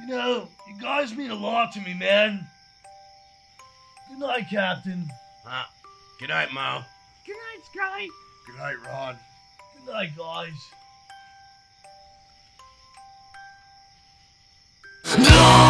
You know, you guys mean a lot to me, man. Good night, Captain. Huh. good night, Moe. Good night, Skully. Good night, Ron. Good night, guys. No!